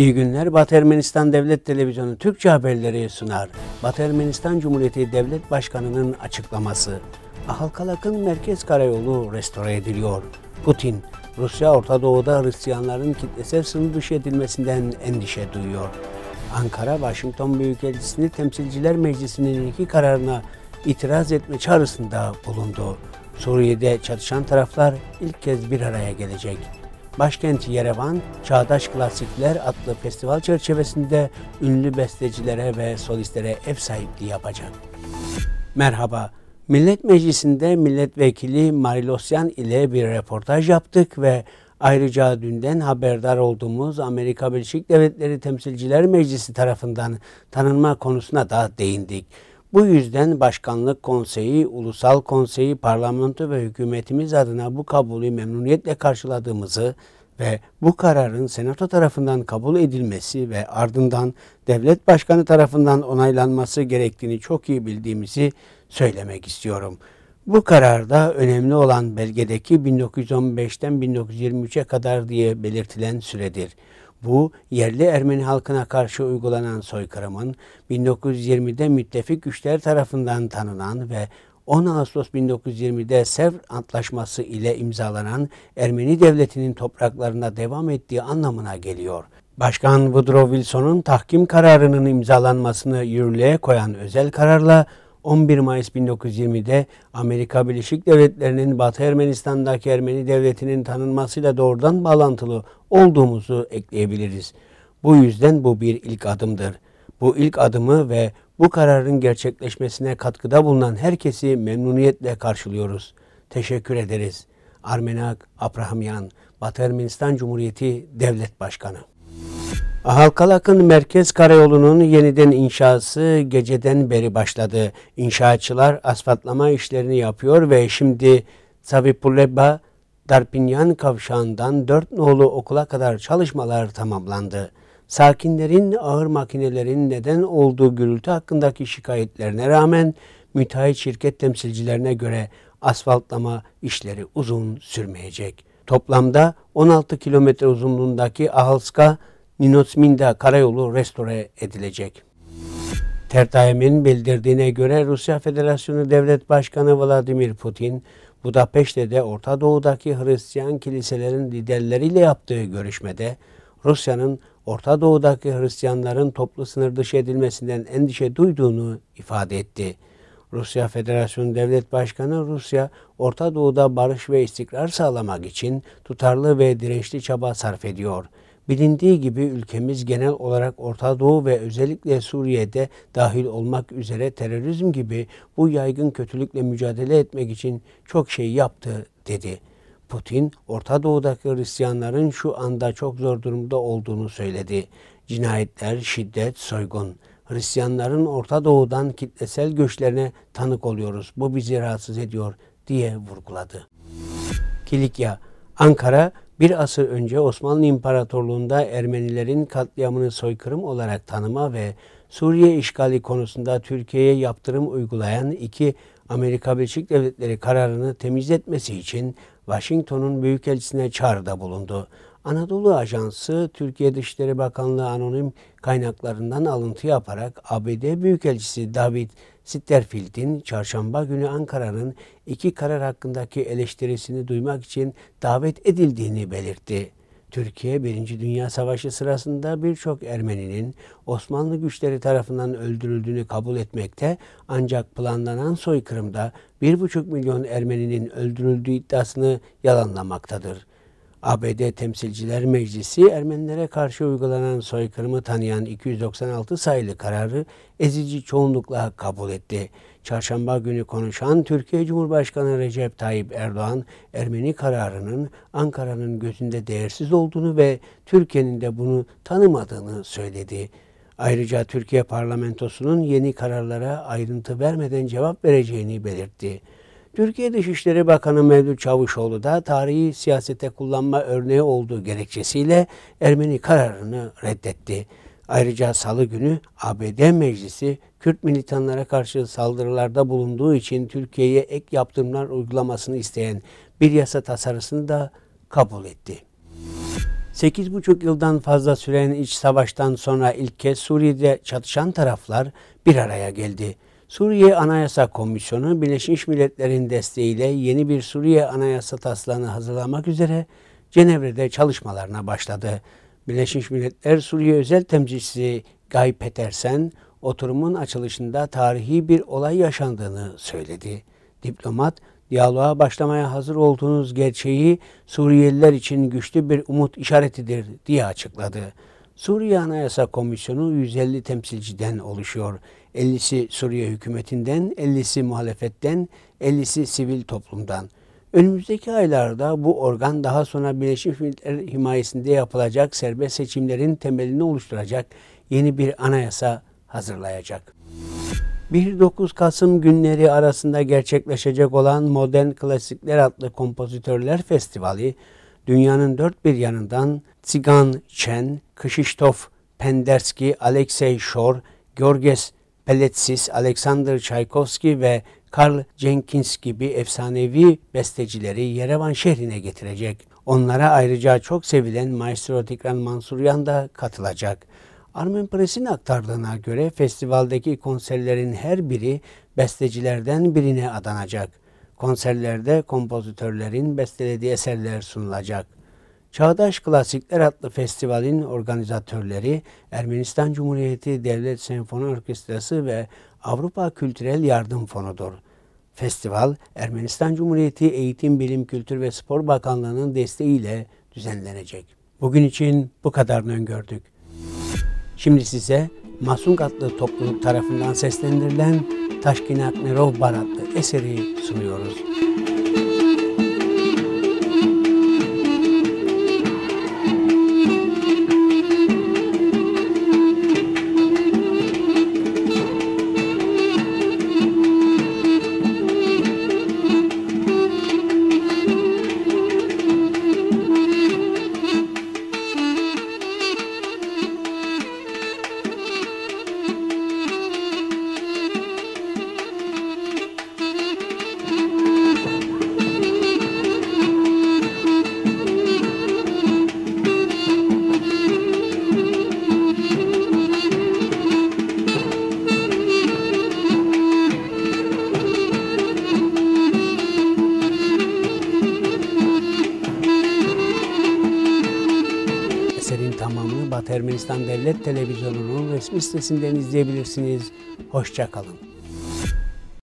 İyi günler. Batı Ermenistan Devlet Televizyonu Türkçe haberleri sunar. Batı Ermenistan Cumhuriyeti Devlet Başkanı'nın açıklaması. Halkalak'ın merkez karayolu restore ediliyor. Putin, Rusya Orta Doğu'da Hristiyanların kitlesel sınır dışı edilmesinden endişe duyuyor. Ankara, Washington Büyükelçisini Temsilciler Meclisi'nin iki kararına itiraz etme çağrısında bulundu. Suriye'de çatışan taraflar ilk kez bir araya gelecek. Başkent Yerevan, Çağdaş Klasikler adlı festival çerçevesinde ünlü bestecilere ve solistlere ev sahipliği yapacak. Merhaba, Millet Meclisi'nde milletvekili Marilosyan ile bir reportaj yaptık ve ayrıca dünden haberdar olduğumuz Amerika Birleşik Devletleri Temsilciler Meclisi tarafından tanınma konusuna da değindik. Bu yüzden Başkanlık Konseyi, Ulusal Konseyi, Parlamento ve hükümetimiz adına bu kabulü memnuniyetle karşıladığımızı ve bu kararın Senato tarafından kabul edilmesi ve ardından devlet başkanı tarafından onaylanması gerektiğini çok iyi bildiğimizi söylemek istiyorum. Bu kararda önemli olan belgedeki 1915'ten 1923'e kadar diye belirtilen süredir. Bu yerli Ermeni halkına karşı uygulanan soykırımın 1920'de müttefik güçler tarafından tanınan ve 10 Ağustos 1920'de Sevr Antlaşması ile imzalanan Ermeni devletinin topraklarına devam ettiği anlamına geliyor. Başkan Woodrow Wilson'un tahkim kararının imzalanmasını yürürlüğe koyan özel kararla 11 Mayıs 1920'de Amerika Birleşik Devletleri'nin Batı Ermenistan'daki Ermeni devletinin tanınmasıyla doğrudan bağlantılı olduğumuzu ekleyebiliriz. Bu yüzden bu bir ilk adımdır. Bu ilk adımı ve bu kararın gerçekleşmesine katkıda bulunan herkesi memnuniyetle karşılıyoruz. Teşekkür ederiz. Armenak Abrahamyan, Batı Ermenistan Cumhuriyeti Devlet Başkanı. Halkalak'ın merkez karayolunun yeniden inşası geceden beri başladı. İnşaatçılar asfaltlama işlerini yapıyor ve şimdi Savipuleba Darpinyan kavşağından dört nolu okula kadar çalışmalar tamamlandı. Sakinlerin ağır makinelerin neden olduğu gürültü hakkındaki şikayetlerine rağmen müteahhit şirket temsilcilerine göre asfaltlama işleri uzun sürmeyecek. Toplamda 16 kilometre uzunluğundaki Ahalska Ninotsminda karayolu restore edilecek. Tertayem'in bildirdiğine göre Rusya Federasyonu Devlet Başkanı Vladimir Putin, Budapeşte'de Orta Doğu'daki Hristiyan kiliselerin liderleriyle yaptığı görüşmede Rusya'nın Orta Doğu'daki Hristiyanların toplu sınır dışı edilmesinden endişe duyduğunu ifade etti. Rusya Federasyonu Devlet Başkanı Rusya, Orta Doğu'da barış ve istikrar sağlamak için tutarlı ve dirençli çaba sarf ediyor. Bilindiği gibi ülkemiz genel olarak Orta Doğu ve özellikle Suriye'de dahil olmak üzere terörizm gibi bu yaygın kötülükle mücadele etmek için çok şey yaptı dedi. Putin, Orta Doğu'daki Hristiyanların şu anda çok zor durumda olduğunu söyledi. Cinayetler, şiddet, soygun. Hristiyanların Orta Doğu'dan kitlesel göçlerine tanık oluyoruz. Bu bizi rahatsız ediyor diye vurguladı. Kilikya, Ankara bir asır önce Osmanlı İmparatorluğu'nda Ermenilerin katliamını soykırım olarak tanıma ve Suriye işgali konusunda Türkiye'ye yaptırım uygulayan iki Amerika Birleşik Devletleri kararını temizletmesi için Washington'un Büyükelçisine çağrıda bulundu. Anadolu Ajansı, Türkiye Dışişleri Bakanlığı anonim kaynaklarından alıntı yaparak ABD Büyükelçisi David Sitterfield'in çarşamba günü Ankara'nın iki karar hakkındaki eleştirisini duymak için davet edildiğini belirtti. Türkiye, Birinci Dünya Savaşı sırasında birçok Ermeninin Osmanlı güçleri tarafından öldürüldüğünü kabul etmekte ancak planlanan soykırımda 1,5 milyon Ermeninin öldürüldüğü iddiasını yalanlamaktadır. ABD Temsilciler Meclisi Ermenilere karşı uygulanan soykırımı tanıyan 296 sayılı kararı ezici çoğunlukla kabul etti. Çarşamba günü konuşan Türkiye Cumhurbaşkanı Recep Tayyip Erdoğan, Ermeni kararının Ankara'nın gözünde değersiz olduğunu ve Türkiye'nin de bunu tanımadığını söyledi. Ayrıca Türkiye parlamentosunun yeni kararlara ayrıntı vermeden cevap vereceğini belirtti. Türkiye Dışişleri Bakanı Mevlüt Çavuşoğlu da tarihi siyasete kullanma örneği olduğu gerekçesiyle Ermeni kararını reddetti. Ayrıca salı günü ABD Meclisi Kürt militanlara karşı saldırılarda bulunduğu için Türkiye'ye ek yaptırımlar uygulamasını isteyen bir yasa tasarısını da kabul etti. 8,5 yıldan fazla süren iç savaştan sonra ilk kez Suriye'de çatışan taraflar bir araya geldi. Suriye Anayasa Komisyonu Birleşmiş Milletler'in desteğiyle yeni bir Suriye Anayasa taslağını hazırlamak üzere Cenevre'de çalışmalarına başladı. Birleşmiş Milletler Suriye Özel Temsilcisi Guy Petersen oturumun açılışında tarihi bir olay yaşandığını söyledi. Diplomat, diyaloğa başlamaya hazır olduğunuz gerçeği Suriyeliler için güçlü bir umut işaretidir diye açıkladı. Suriye Anayasa Komisyonu 150 temsilciden oluşuyor. 50'si Suriye hükümetinden, 50'si muhalefetten, 50'si sivil toplumdan. Önümüzdeki aylarda bu organ daha sonra Birleşmiş Milletler himayesinde yapılacak serbest seçimlerin temelini oluşturacak yeni bir anayasa hazırlayacak. 1-9 Kasım günleri arasında gerçekleşecek olan Modern Klasikler adlı Kompozitörler Festivali, dünyanın dört bir yanından Tsigan Chen, Kışiştof Pendersky, Alexey Shor, Georges Peletsis, Alexander Tchaikovsky ve Karl Jenkins gibi efsanevi bestecileri Yerevan şehrine getirecek. Onlara ayrıca çok sevilen Maestro Tikran Mansuryan da katılacak. Armen Press'in aktardığına göre festivaldeki konserlerin her biri bestecilerden birine adanacak. Konserlerde kompozitörlerin bestelediği eserler sunulacak. Çağdaş Klasikler adlı festivalin organizatörleri Ermenistan Cumhuriyeti Devlet Senfoni Orkestrası ve Avrupa Kültürel Yardım Fonu'dur. Festival, Ermenistan Cumhuriyeti Eğitim, Bilim, Kültür ve Spor Bakanlığı'nın desteğiyle düzenlenecek. Bugün için bu kadarını öngördük. Şimdi size Masung adlı topluluk tarafından seslendirilen Taşkinak Nerov Bar adlı eseri sunuyoruz. Ermenistan Devlet Televizyonu'nun resmi sitesinden izleyebilirsiniz. Hoşçakalın.